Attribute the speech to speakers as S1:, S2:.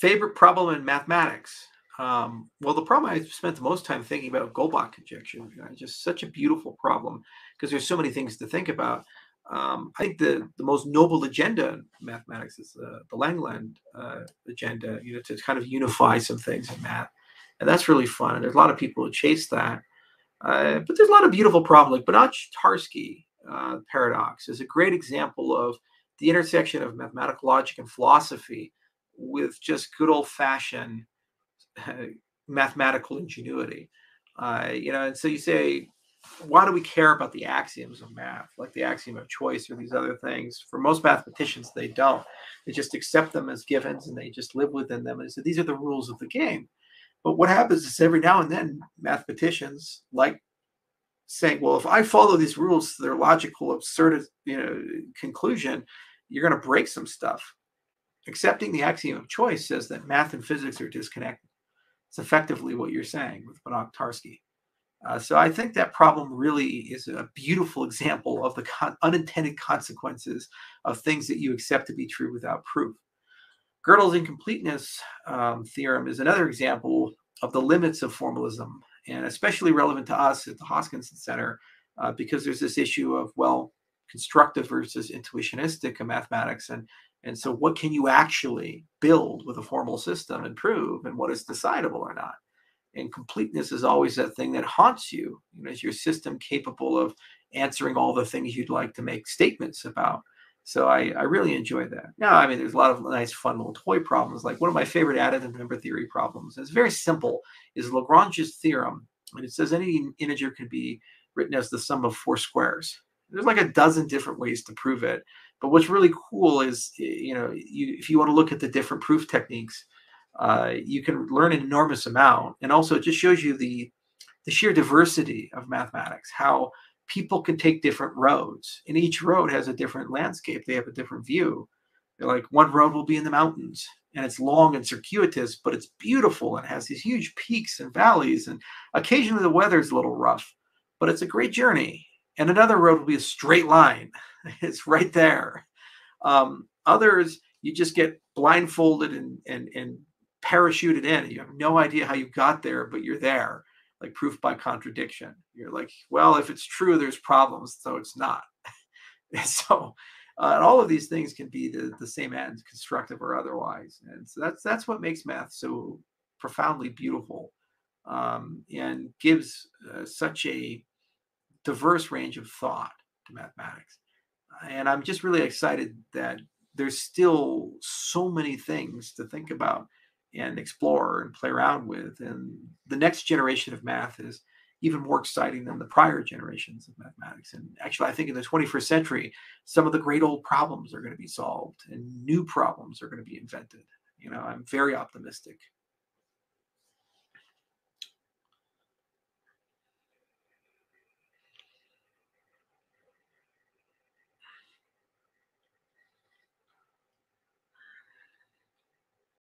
S1: Favorite problem in mathematics? Um, well, the problem I spent the most time thinking about Goldbach conjecture. Just such a beautiful problem because there's so many things to think about. Um, I think the, the most noble agenda in mathematics is the, the Langland uh, agenda, you know, to kind of unify some things in math. And that's really fun. And there's a lot of people who chase that. Uh, but there's a lot of beautiful problems. Like Banach-Tarski uh, paradox is a great example of the intersection of mathematical logic and philosophy with just good old fashioned mathematical ingenuity. Uh, you know, and so you say, why do we care about the axioms of math, like the axiom of choice or these other things? For most mathematicians, they don't. They just accept them as givens and they just live within them. And so these are the rules of the game. But what happens is every now and then, mathematicians like saying, well, if I follow these rules to their logical, absurd you know, conclusion, you're going to break some stuff. Accepting the axiom of choice says that math and physics are disconnected. It's effectively what you're saying with Banach-Tarski. Uh, so I think that problem really is a beautiful example of the con- unintended consequences of things that you accept to be true without proof. Gödel's incompleteness um, theorem is another example of the limits of formalism, and especially relevant to us at the Hoskinson Center, uh, because there's this issue of, well, constructive versus intuitionistic in mathematics. And, and so, what can you actually build with a formal system and prove, and what is decidable or not? And completeness is always that thing that haunts you. you know, is your system capable of answering all the things you'd like to make statements about? So I, I really enjoy that. Now, I mean, there's a lot of nice, fun little toy problems. Like one of my favorite additive number theory problems. It's very simple. Is Lagrange's theorem, and it says any integer can be written as the sum of four squares. There's like a dozen different ways to prove it. But what's really cool is, you know, you, if you want to look at the different proof techniques, uh, you can learn an enormous amount. And also, it just shows you the the sheer diversity of mathematics. How people can take different roads and each road has a different landscape they have a different view They're like one road will be in the mountains and it's long and circuitous but it's beautiful and has these huge peaks and valleys and occasionally the weather's a little rough but it's a great journey and another road will be a straight line it's right there um, others you just get blindfolded and, and, and parachuted in you have no idea how you got there but you're there like proof by contradiction. You're like, well, if it's true, there's problems, so it's not. so, uh, and all of these things can be the, the same end, constructive or otherwise. And so that's that's what makes math so profoundly beautiful, um, and gives uh, such a diverse range of thought to mathematics. And I'm just really excited that there's still so many things to think about and explore and play around with. And the next generation of math is even more exciting than the prior generations of mathematics. And actually, I think in the 21st century, some of the great old problems are going to be solved and new problems are going to be invented. You know, I'm very optimistic